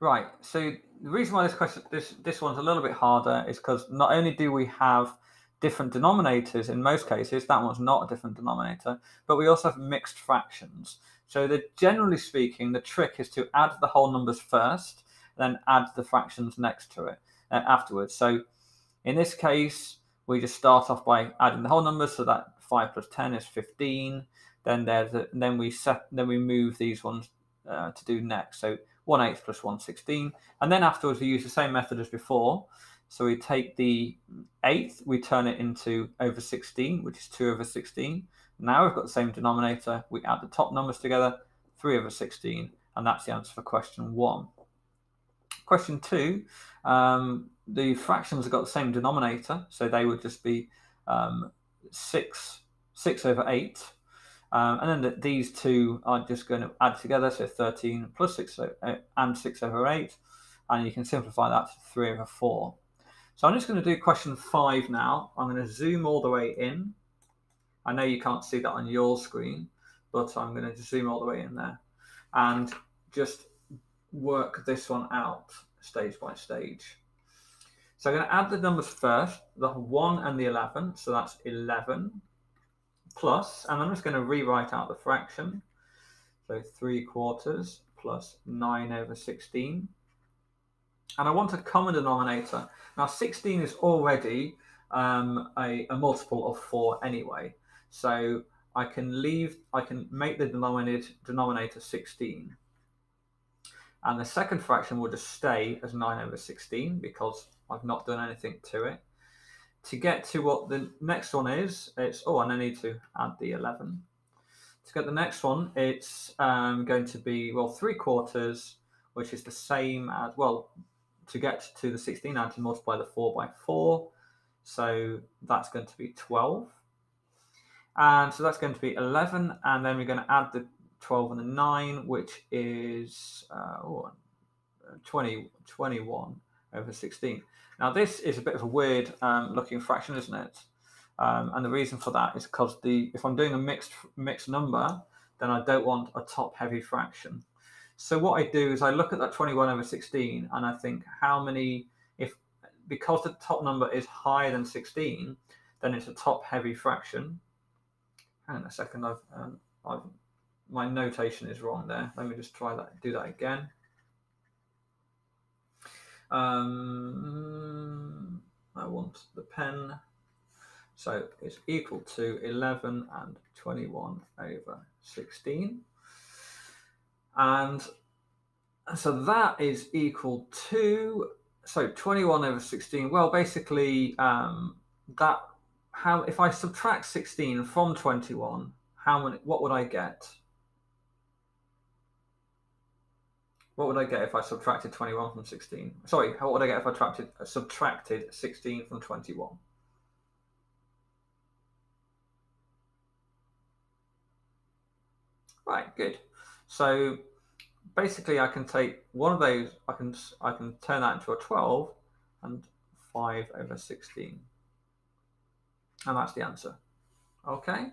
Right. So the reason why this question, this this one's a little bit harder, is because not only do we have different denominators in most cases, that one's not a different denominator, but we also have mixed fractions. So that generally speaking, the trick is to add the whole numbers first, then add the fractions next to it uh, afterwards. So in this case, we just start off by adding the whole numbers, so that five plus ten is fifteen. Then there's a, then we set then we move these ones uh, to do next. So 1 eighth plus 1 16. And then afterwards, we use the same method as before. So we take the eighth, we turn it into over 16, which is 2 over 16. Now we've got the same denominator. We add the top numbers together, 3 over 16. And that's the answer for question 1. Question 2, um, the fractions have got the same denominator. So they would just be um, 6, 6 over 8 um, and then the, these two are just going to add together, so 13 plus 6 uh, and 6 over 8. And you can simplify that to 3 over 4. So I'm just going to do question 5 now. I'm going to zoom all the way in. I know you can't see that on your screen, but I'm going to zoom all the way in there. And just work this one out stage by stage. So I'm going to add the numbers first, the 1 and the 11. So that's 11 plus, and I'm just going to rewrite out the fraction. So 3 quarters plus 9 over 16. And I want a common denominator. Now 16 is already um, a, a, multiple of 4 anyway. So I can leave, I can make the denominator, denominator 16. And the second fraction will just stay as 9 over 16 because I've not done anything to it to get to what the next one is, it's, oh, and I need to add the 11. To get the next one, it's um, going to be, well, 3 quarters, which is the same as, well, to get to the 16, I have to multiply the 4 by 4. So that's going to be 12. And so that's going to be 11. And then we're going to add the 12 and the 9, which is uh, oh, 20, 21 over 16. Now this is a bit of a weird um, looking fraction, isn't it? Um, and the reason for that is because the if I'm doing a mixed mixed number, then I don't want a top heavy fraction. So what I do is I look at that 21 over 16 and I think how many, if because the top number is higher than 16, then it's a top heavy fraction. Hang on a second, I've, um, I've my notation is wrong there. Let me just try that, do that again. Um, I want the pen. So it's equal to 11 and 21 over 16. And so that is equal to, so 21 over 16. Well, basically um, that, how, if I subtract 16 from 21, how many, what would I get? What would I get if I subtracted 21 from 16? Sorry, what would I get if I subtracted, uh, subtracted 16 from 21? Right, good. So basically I can take one of those, I can, I can turn that into a 12 and 5 over 16. And that's the answer. Okay.